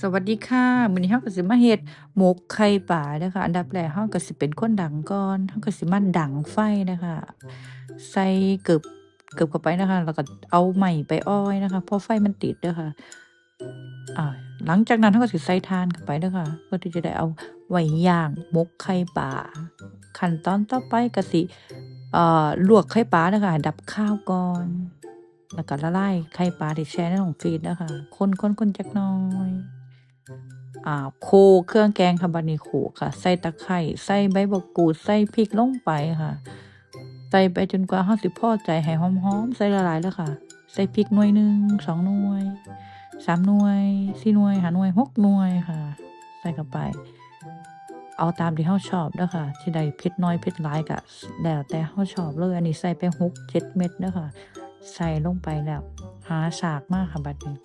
สวัสดีค่ะมื้อนี้เราก็สิมาเฮ็ดหมกไข่ปลาเด้อค่ะ อันดับแรกเราก็สิเป็นคนดังก่อนเราก็สิมาดังไฟนะคะ ใส่เกิบเกิบเข้าไปนะคะ แล้วก็เอาไม้ไปอ้อยนะคะเพราะไฟมันติดเด้อค่ะอ่าหลังจากนั้นเราก็สิใส่ถ่านเข้าไปเด้อค่ะ เพื่อที่จะได้เอาไว้ย่างหมกไข่ปลาขั้นตอนต่อไปก็สิเอ่อลวกไข่ปลาเด้อค่ะดับคาวก่อน แล้วก็ละลายไข่ปลาที่แช่ในถุงฟรีด้อค่ะคนๆๆจักน่อยอ่าโขลกเครื่องแกงค่ะบัดนี้โขลกค่ะ ใส่ตะไคร้ใส่ใบบักกูดใส่พริกลงไปค่ะ ใส่ไปจนกว่าเราสิบพ่อใจให้หอมๆ ใส่หลายๆเลยค่ะ ใส่พริกหน่วยหนึ่ง2หน่วย3หน่วย4หน่วย5หน่วย6หน่วยค่ะ ใส่เข้าไป เอาตามที่เราชอบเด้อค่ะสิได้เผ็ดน้อยเผ็ดหลายก็แล้วแต่เราชอบเลยอันนี้ใส่ไป6-7เม็ดเม็ด้อค่ะ ใส่ลงไปแล้ว หาสากมากค่ะบัดนี้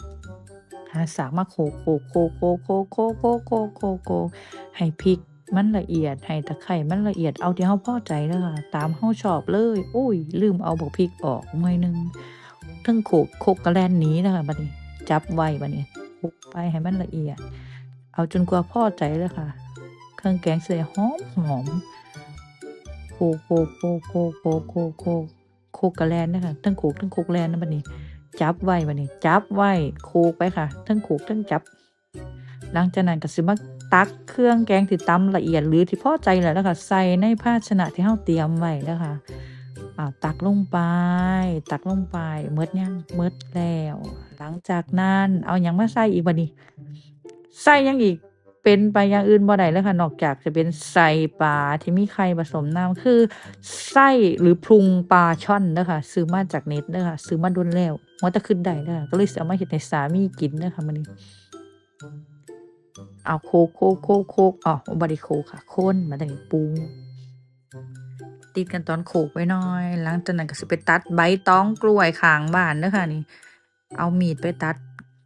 หาสากมาโขลกๆๆๆๆๆๆๆให้พริกมันละเอียดให้ตะไคร้มันละเอียดเอาที่เราพอใจเด้อค่ะตามเราชอบเลยอุ๊ยลืมเอาบักพริกออกหน่วยหนึ่งเทิงโขลกโขลกก็แลนหนีเด้อค่ะบัดนี้จับไว้บัดนี้คลุกไปให้มันละเอียด เอาจนกว่าพอใจเลยค่ะ เครื่องแกงสิได้หอมๆโขลกๆๆๆๆๆๆโขลกก็แล่นเด้อค่ะเทิงโขลกเทิงโขลกแลนนะบัดนี้จับไว้บัดนี้ จับไว้โขลกไปค่ะเทิงโขลกเทิงจับ หลังจากนั้นก็สิมาตักเครื่องแกงที่ตำละเอียดหรือที่พอใจแล้วเด้อค่ะใส่ในภาชนะที่เราเตรียมไว้เด้อค่ะอ่าตักลงไป ตักลงไปหมดยังหมดแล้ว หลังจากนั้นเอาหยังมาใส่อีกบัดนี้ ใส่ยังอีก เป็นไปอย่างอื่นบ่ได้เลยค่ะ นอกจากจะเป็นใส่ปลาที่มีไข่ผสมน้ำคือไส้หรือพุงปลาช่อนเด้อค่ะซื้อมาจากเน็ตเด้อค่ะซื้อมาโดนแล้วหัวแต่คิดได้เด้อค่ะก็เลยสิเอามาเฮ็ดให้สามีกินเด้อค่ะมื้อนี้เอาโขลกๆๆๆอ้อบ่ได้โขลกค่ะคนบัดนี้ปรุงติดขั้นตอนโขกไว้หน่อย หลังจากนั้นก็สิไปตัดใบตองกล้วยขางบ้านเด้อค่ะนี่ เอามีดไปตัด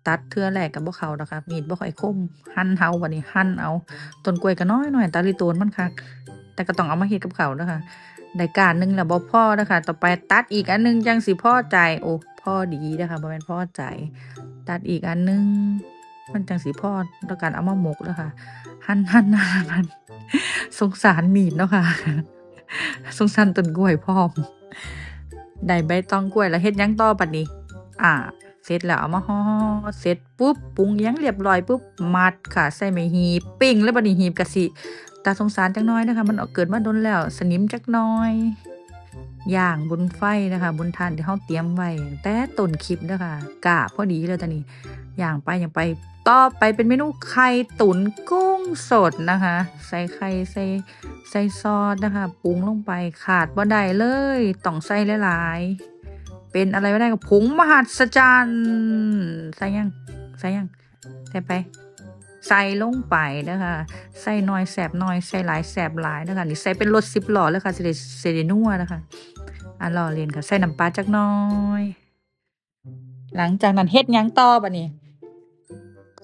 ตัดเทื่อแรกก็บ่เขาดอกค่ะมีดบ่ค่อยคมหั่นเอาบัดนี้หั่นเอาต้นกล้วยก็น้อยๆตาลิโตนมันคักแต่ก็ต้องเอามาเฮ็ดกับเขาเด้อค่ะได้กานหนึ่งแล้วบ่พ่อเด้อค่ะต่อไปตัดอีกอันหนึ่งจังสิพ่อใจโอ้พ่อดีเด้อค่ะบ่แม่นพ่อใจ ตัดอีกอันหนึ่งมันจังสิพอต่อการเอามาหมกเด้อค่ะ หั่นๆๆๆสงสารมีดเนาะค่ะ สงสารต้นกล้วยพร้อมได้ใบตองกล้วยแล้วเฮ็ดยังต่อบัดนี้ อ่า เสร็จแล้วเอามาห่อเสร็จปุ๊บปรุงยังเรียบร้อยปุ๊บมัดค่ะ ใส่ไม้หีบปิ้งเลยบัดนี้หีบก็สิตาสงสารจักน่อยเด้อค่ะมันเกิดมาโดนแล้วสนิมจักน่อยย่างบนไฟนะคะบนถ่านที่เราเตรียมไว้แต่ต้นคลิปเด้อค่ะกะพอดีเลยตอนนี้ย่างไปอย่างไปต่อไปเป็นเมนูไข่ตุ๋นกุ้งสดนะคะ ใส่ไข่ใส่ใส่ซอสนะคะปรุงลงไปขาดบ่ได้เลยต้องใส่หลายๆ เป็นอะไรบ่ได้ก็ผงมหัศจรรย์ใส่ยังใส่ยังใส่ไป ใส่ลงไปเด้อค่ะใส่น้อยแซ่บน้อยใส่หลายแซ่บหลายเด้อค่ะนี่ใส่เป็นรถ10ล้อเลยค่ะสิได้สิได้นัวเด้อค่ะอ่าล้อเล่นค่ะใส่น้ำปลาจักน่อย หลังจากนั้นเฮ็ดยังต่อบัดนี้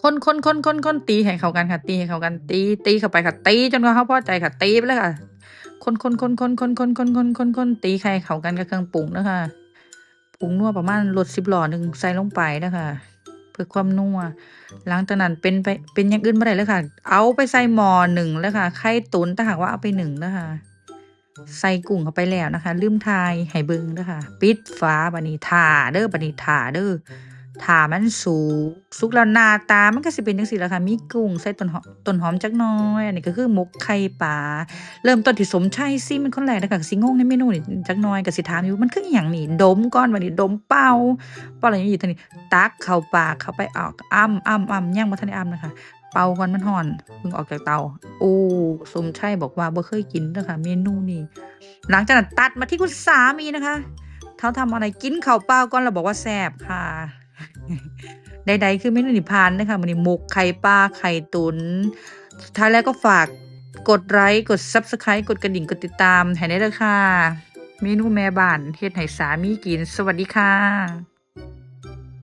คนๆๆๆๆตีให้เขากันค่ะตีให้เขากันตี ตีเข้าไปค่ะตีจนเราพอใจค่ะตีไปเลยค่ะ คนๆๆๆๆๆๆๆตีให้เขากันกับเครื่องปรุงเด้อค่ะ ผงนัวประมาณรถ10ล้อหนึ่งใส่ลงไปนะค่ะเพื่อความนัวหลังจากนั้นเป็นไปเป็นอย่างอื่นบ่ได้เลยค่ะ เอาไปใส่หม้อนึ่งแล้วค่ะไข่ตุนถ้าหากว่าเอาไปหนึ่งนะค่ะใส่กุ้งเข้าไปแล้วนะคะ ลืมทายไห้เบิงนะค่ะปิดฝาบันี้ท่าเด้อบันี้ท่าเด้อ ท่ามันสุกสุกแล้วหน้าตามันก็สิเป็นจั่งซี้ล่ะค่ะ มีกุ้งใส่ต้นหอมต้นหอมจักหน่อย อันนี้ก็คือหมกไข่ปลา เริ่มต้นที่สมชัยซิมเป็นคนแรกเด้อค่ะสิงงในเมนูนี้จักหน่อยก็สิถามอยู่มันคืออิหยังนี่ดมก่อนบัดนี้ดมเป่าเป่าแล้วยังอีกเท่นี้ตักเข้าปากเข้าไปอ้าวอ้ำๆๆยังบ่ทันได้อ้ำนะคะเป่าก่อนมันร้อนเพิ่งออกจากเตา โอ้สมชัยบอกว่าบ่เคยกินเด้อค่ะเมนูนี้หลังจากนั้นตัดมาที่คุณสามีนะคะเขาทำอะไรกินข้าวเปล่าก่อนแล้วบอกว่าแซ่บค่ะ ใดๆ คือเมนูนิพานนะคะมันี้หมกไข่ปลาไข่ตุ๋นสุดท้ายแล้วก็ฝากกดไลค์กด Subscribe กดกระดิ่งกดติดตามให้ได้เลยค่ะ เมนูแม่บ้านเฮ็ดให้สามีกิน สวัสดีค่ะ